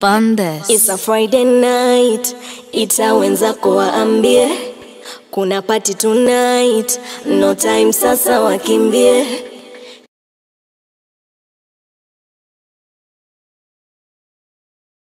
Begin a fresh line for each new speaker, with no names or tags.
Bandes.
It's a Friday night, ita wenzako waambie kuna party tonight, no time sasa wakimbie.